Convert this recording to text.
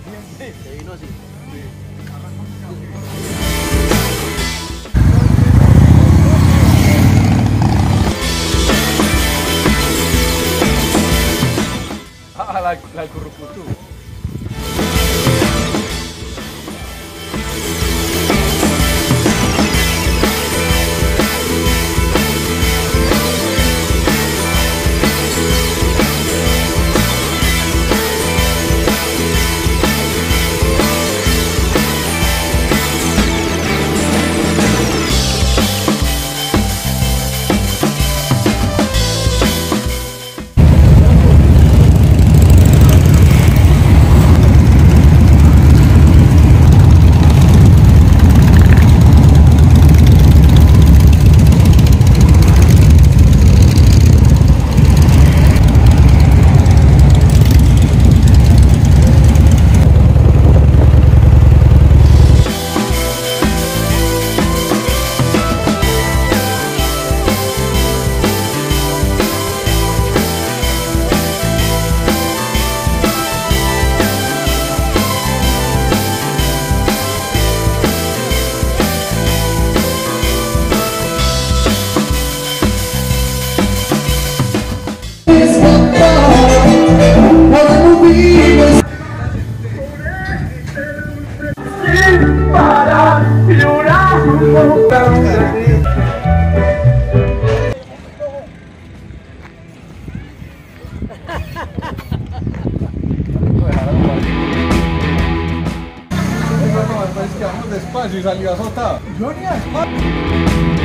Iya, iya, iya. ya, Ino sih. Despacio y salió azotada. Gloria, despacio.